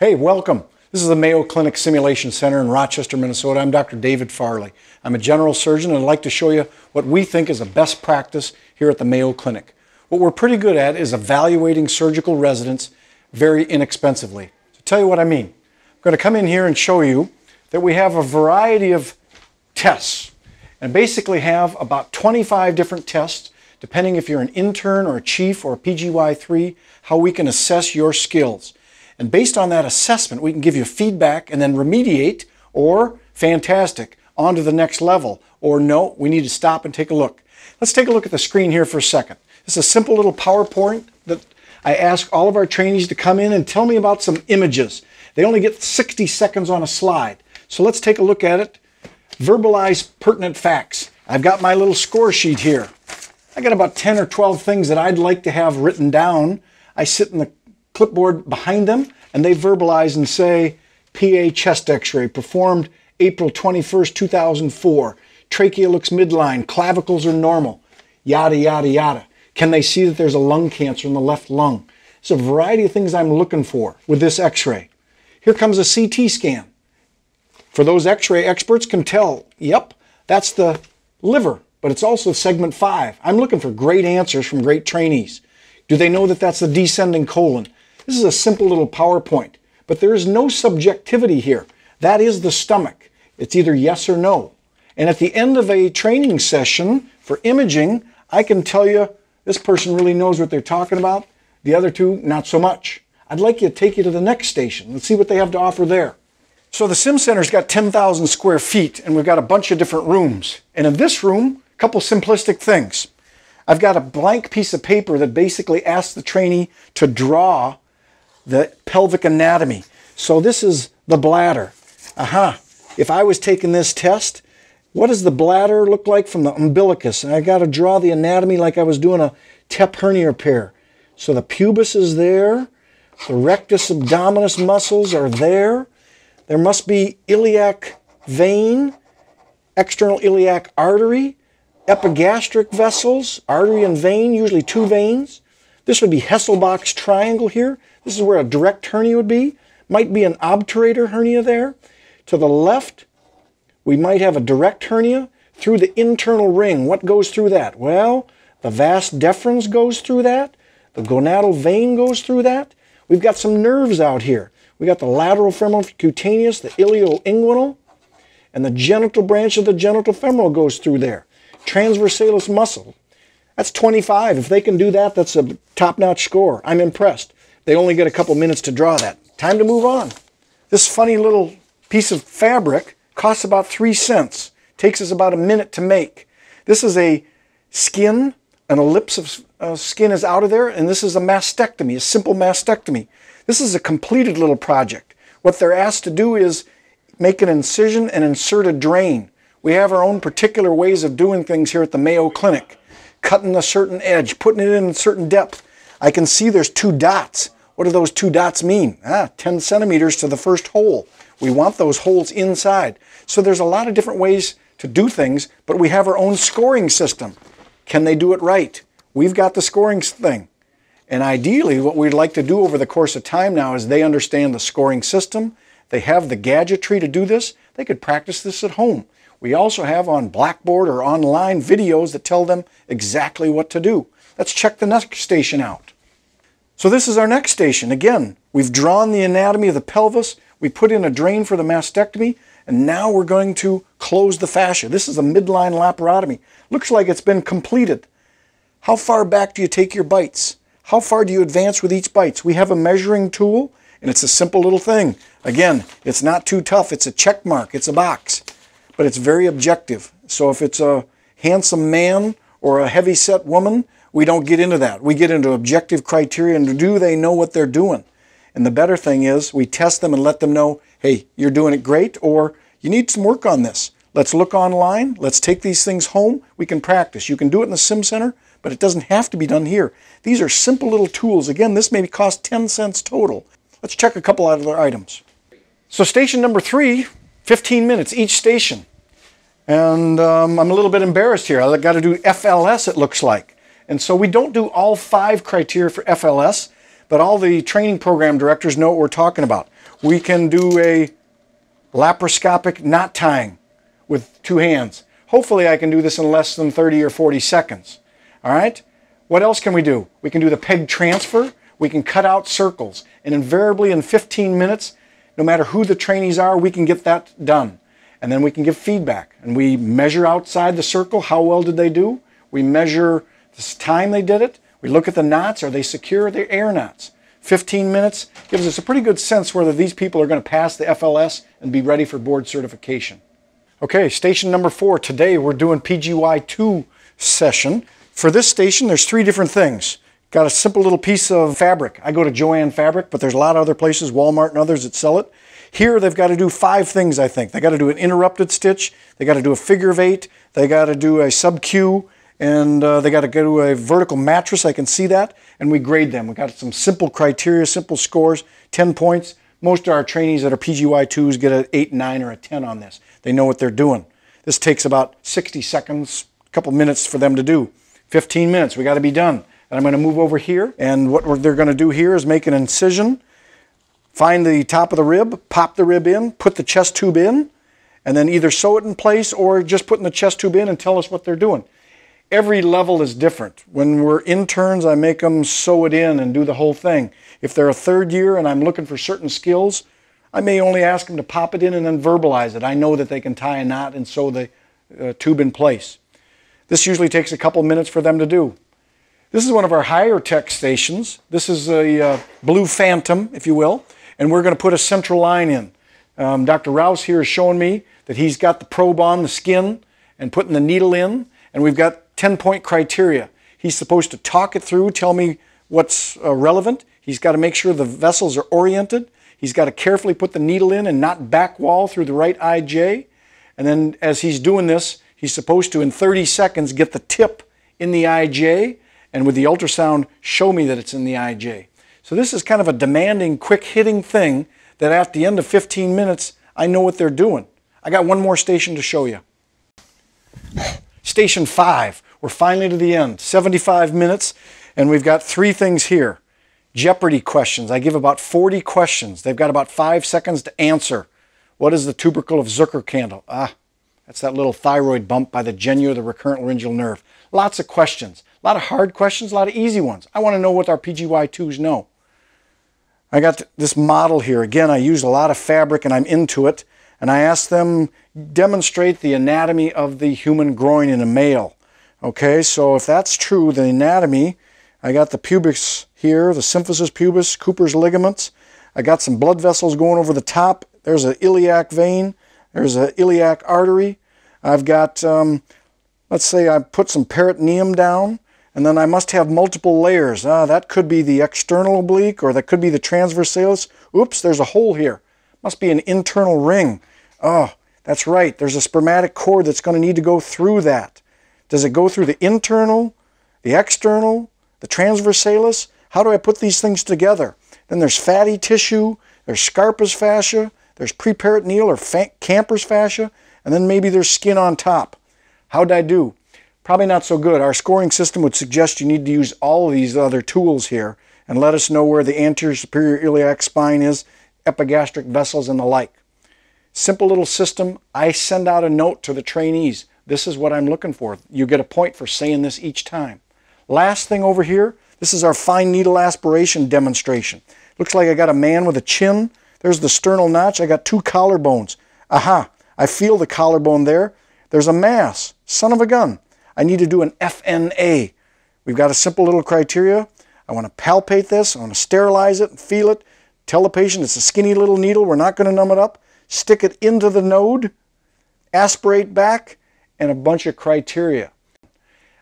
Hey, welcome. This is the Mayo Clinic Simulation Center in Rochester, Minnesota. I'm Dr. David Farley. I'm a general surgeon and I'd like to show you what we think is a best practice here at the Mayo Clinic. What we're pretty good at is evaluating surgical residents very inexpensively. To tell you what I mean, I'm going to come in here and show you that we have a variety of tests and basically have about 25 different tests depending if you're an intern or a chief or a PGY3, how we can assess your skills. And based on that assessment, we can give you feedback and then remediate or fantastic, on to the next level. Or no, we need to stop and take a look. Let's take a look at the screen here for a second. This is a simple little PowerPoint that I ask all of our trainees to come in and tell me about some images. They only get 60 seconds on a slide. So let's take a look at it. Verbalize pertinent facts. I've got my little score sheet here. I got about 10 or 12 things that I'd like to have written down. I sit in the clipboard behind them and they verbalize and say, PA chest x-ray performed April 21st, 2004. Trachea looks midline, clavicles are normal, yada, yada, yada. Can they see that there's a lung cancer in the left lung? It's a variety of things I'm looking for with this x-ray. Here comes a CT scan. For those x-ray experts can tell, yep, that's the liver, but it's also segment 5. I'm looking for great answers from great trainees. Do they know that that's the descending colon? This is a simple little PowerPoint, but there is no subjectivity here. That is the stomach. It's either yes or no. And at the end of a training session for imaging, I can tell you this person really knows what they're talking about. The other two, not so much. I'd like you to take you to the next station. Let's see what they have to offer there. So the Sim Center's got 10,000 square feet and we've got a bunch of different rooms. And in this room, a couple simplistic things. I've got a blank piece of paper that basically asks the trainee to draw the pelvic anatomy. So this is the bladder. Aha. If I was taking this test, what does the bladder look like from the umbilicus? And I got to draw the anatomy like I was doing a TEP hernia repair. So the pubis is there. The rectus abdominis muscles are there. There must be iliac vein, external iliac artery, epigastric vessels, artery and vein, usually two veins. This would be Hesselbach's triangle here. This is where a direct hernia would be. Might be an obturator hernia there. To the left, we might have a direct hernia through the internal ring. What goes through that? Well, the vas deferens goes through that. The gonadal vein goes through that. We've got some nerves out here. We got the lateral femoral cutaneous, the ilioinguinal, and the genital branch of the genitofemoral goes through there. Transversalis muscle. That's 25. If they can do that, that's a top-notch score. I'm impressed. They only get a couple minutes to draw that. Time to move on. This funny little piece of fabric costs about three cents. Takes us about a minute to make. This is a skin, an ellipse of uh, skin is out of there, and this is a mastectomy, a simple mastectomy. This is a completed little project. What they're asked to do is make an incision and insert a drain. We have our own particular ways of doing things here at the Mayo Clinic. Cutting a certain edge, putting it in a certain depth, I can see there's two dots. What do those two dots mean? Ah, 10 centimeters to the first hole. We want those holes inside. So there's a lot of different ways to do things, but we have our own scoring system. Can they do it right? We've got the scoring thing. And ideally, what we'd like to do over the course of time now is they understand the scoring system. They have the gadgetry to do this. They could practice this at home. We also have on Blackboard or online videos that tell them exactly what to do. Let's check the next station out. So this is our next station. Again, we've drawn the anatomy of the pelvis, we put in a drain for the mastectomy, and now we're going to close the fascia. This is a midline laparotomy. Looks like it's been completed. How far back do you take your bites? How far do you advance with each bites? We have a measuring tool, and it's a simple little thing. Again, it's not too tough. It's a check mark. It's a box. But it's very objective. So if it's a handsome man or a heavy-set woman, we don't get into that. We get into objective criteria and do they know what they're doing? And the better thing is we test them and let them know, hey, you're doing it great or you need some work on this. Let's look online. Let's take these things home. We can practice. You can do it in the Sim Center, but it doesn't have to be done here. These are simple little tools. Again, this maybe cost 10 cents total. Let's check a couple of other items. So station number three, 15 minutes each station. And um, I'm a little bit embarrassed here. I've got to do FLS, it looks like. And so we don't do all five criteria for FLS, but all the training program directors know what we're talking about. We can do a laparoscopic knot tying with two hands. Hopefully I can do this in less than 30 or 40 seconds. All right? What else can we do? We can do the peg transfer. We can cut out circles. And invariably in 15 minutes, no matter who the trainees are, we can get that done. And then we can give feedback. And we measure outside the circle, how well did they do? We measure the time they did it. We look at the knots, are they secure? They air knots? 15 minutes gives us a pretty good sense whether these people are going to pass the FLS and be ready for board certification. Okay, station number four. Today we're doing PGY2 session. For this station, there's three different things. Got a simple little piece of fabric. I go to Jo-Ann Fabric, but there's a lot of other places, Walmart and others that sell it. Here they've got to do five things, I think. They got to do an interrupted stitch, they got to do a figure of eight, they got to do a sub Q, and uh, they got to go to a vertical mattress. I can see that, and we grade them. We got some simple criteria, simple scores, 10 points. Most of our trainees that are PGY2s get an 8, 9, or a 10 on this. They know what they're doing. This takes about 60 seconds, a couple minutes for them to do. 15 minutes, we got to be done. And I'm going to move over here, and what they're going to do here is make an incision, find the top of the rib, pop the rib in, put the chest tube in, and then either sew it in place or just putting the chest tube in and tell us what they're doing every level is different. When we're interns, I make them sew it in and do the whole thing. If they're a third year and I'm looking for certain skills, I may only ask them to pop it in and then verbalize it. I know that they can tie a knot and sew the uh, tube in place. This usually takes a couple minutes for them to do. This is one of our higher tech stations. This is a uh, blue phantom, if you will, and we're going to put a central line in. Um, Dr. Rouse here is showing me that he's got the probe on the skin and putting the needle in, and we've got 10 point criteria. He's supposed to talk it through, tell me what's uh, relevant. He's got to make sure the vessels are oriented. He's got to carefully put the needle in and not back wall through the right IJ. And then as he's doing this, he's supposed to, in 30 seconds, get the tip in the IJ and with the ultrasound, show me that it's in the IJ. So this is kind of a demanding, quick hitting thing that at the end of 15 minutes, I know what they're doing. I got one more station to show you. Station 5, we're finally to the end. 75 minutes, and we've got three things here. Jeopardy questions. I give about 40 questions. They've got about five seconds to answer. What is the tubercle of Zuckerkandl? Ah, that's that little thyroid bump by the genu of the recurrent laryngeal nerve. Lots of questions. A lot of hard questions, a lot of easy ones. I want to know what our PGY2s know. I got this model here. Again, I use a lot of fabric and I'm into it. And I asked them demonstrate the anatomy of the human groin in a male. Okay, so if that's true, the anatomy, I got the pubis here, the symphysis pubis, Cooper's ligaments. I got some blood vessels going over the top. There's an iliac vein. There's an iliac artery. I've got, um, let's say I put some peritoneum down, and then I must have multiple layers. Ah, that could be the external oblique, or that could be the transversalis. Oops, there's a hole here. Must be an internal ring. Oh, that's right. There's a spermatic cord that's going to need to go through that. Does it go through the internal, the external, the transversalis? How do I put these things together? Then there's fatty tissue, there's Scarpa's fascia, there's preperitoneal or Camper's fascia, and then maybe there's skin on top. How'd I do? Probably not so good. Our scoring system would suggest you need to use all of these other tools here and let us know where the anterior superior iliac spine is, epigastric vessels, and the like. Simple little system. I send out a note to the trainees. This is what I'm looking for. You get a point for saying this each time. Last thing over here, this is our fine needle aspiration demonstration. Looks like I got a man with a chin. There's the sternal notch. I got two collarbones. Aha, I feel the collarbone there. There's a mass. Son of a gun. I need to do an FNA. We've got a simple little criteria. I want to palpate this. I want to sterilize it and feel it. Tell the patient it's a skinny little needle. We're not going to numb it up stick it into the node, aspirate back, and a bunch of criteria.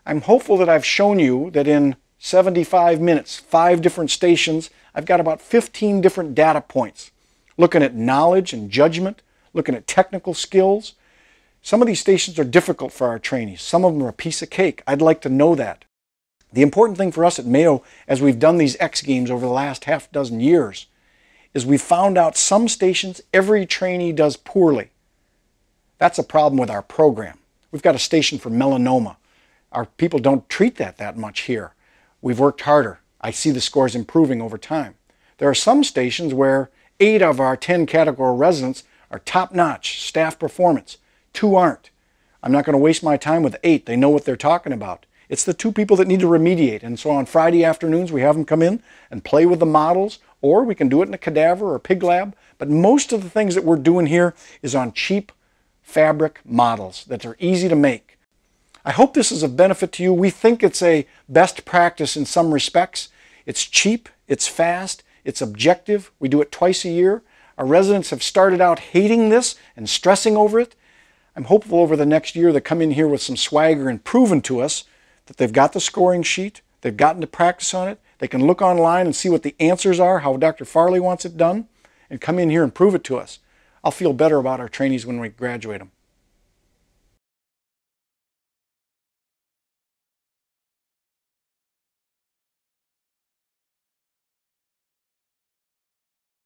I'm hopeful that I've shown you that in 75 minutes, five different stations, I've got about 15 different data points, looking at knowledge and judgment, looking at technical skills. Some of these stations are difficult for our trainees. Some of them are a piece of cake. I'd like to know that. The important thing for us at Mayo, as we've done these X Games over the last half dozen years, is we found out some stations every trainee does poorly. That's a problem with our program. We've got a station for melanoma. Our people don't treat that that much here. We've worked harder. I see the scores improving over time. There are some stations where Eight of our 10 category residents are top notch staff performance. Two aren't. I'm not going to waste my time with eight. They know what they're talking about. It's the two people that need to remediate. And so on Friday afternoons, we have them come in and play with the models, or we can do it in a cadaver or pig lab. But most of the things that we're doing here is on cheap fabric models that are easy to make. I hope this is of benefit to you. We think it's a best practice in some respects. It's cheap, it's fast, it's objective. We do it twice a year. Our residents have started out hating this and stressing over it. I'm hopeful over the next year they come in here with some swagger and proven to us that they've got the scoring sheet, they've gotten to practice on it, they can look online and see what the answers are, how Dr. Farley wants it done, and come in here and prove it to us. I'll feel better about our trainees when we graduate them.